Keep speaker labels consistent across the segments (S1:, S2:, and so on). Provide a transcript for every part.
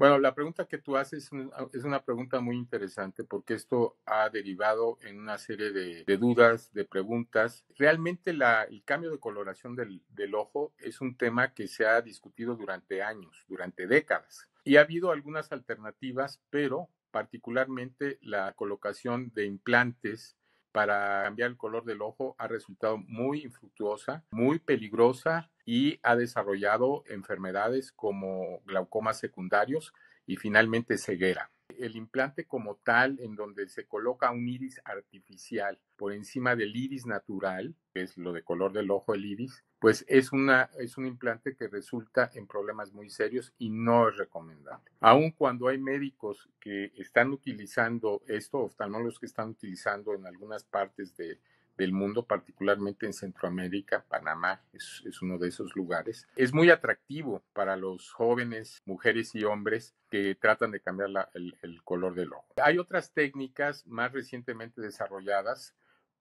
S1: Bueno, la pregunta que tú haces es una pregunta muy interesante porque esto ha derivado en una serie de, dudas, de preguntas. Realmente la, el cambio de coloración del, del ojo es un tema que se ha discutido durante años, durante décadas. Y ha habido algunas alternativas, pero particularmente la colocación de implantes para cambiar el color del ojo ha resultado muy infructuosa, muy peligrosa y ha desarrollado enfermedades como glaucomas secundarios y finalmente ceguera el implante como tal, en donde se coloca un iris artificial por encima del iris natural, que es lo de color del ojo, el iris, pues es, una, es un implante que resulta en problemas muy serios y no es recomendable. Aun cuando hay médicos que están utilizando esto, oftalmólogos que están utilizando en algunas partes de, del mundo, particularmente en Centroamérica, Panamá es, uno de esos lugares. Es muy atractivo para los jóvenes, mujeres y hombres que tratan de cambiar el, el color del ojo. Hay otras técnicas más recientemente desarrolladas,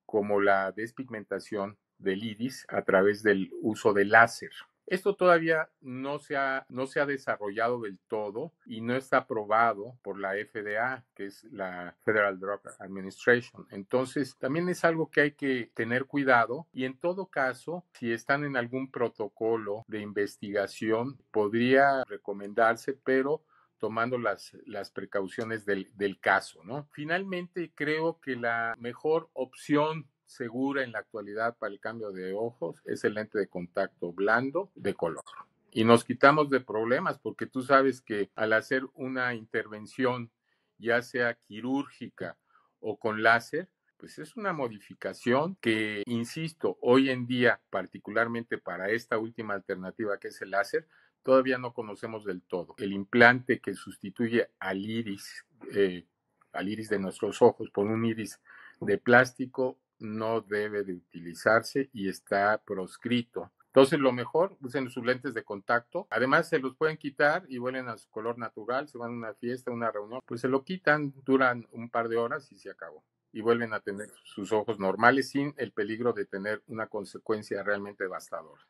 S1: como la despigmentación del iris a través del uso de láser. Esto todavía no se, ha, no se ha desarrollado del todo y no está aprobado por la FDA, que es la Federal Drug Administration. Entonces, también es algo que hay que tener cuidado y en todo caso, si están en algún protocolo de investigación, podría recomendarse, pero tomando las, las precauciones del, del caso, ¿no? Finalmente, creo que la mejor opción segura en la actualidad para el cambio de ojos es el lente de contacto blando de color. Y nos quitamos de problemas porque tú sabes que al hacer una intervención, ya sea quirúrgica o con láser, pues es una modificación que, insisto, hoy en día, particularmente para esta última alternativa que es el láser, todavía no conocemos del todo. El implante que sustituye al iris, eh, al iris de nuestros ojos por un iris de plástico no debe de utilizarse y está proscrito. Entonces, lo mejor, usen sus lentes de contacto. Además, se los pueden quitar y vuelven a su color natural. Se van a una fiesta, una reunión, pues se lo quitan, duran un par de horas y se acabó. Y vuelven a tener sus ojos normales sin el peligro de tener una consecuencia realmente devastadora.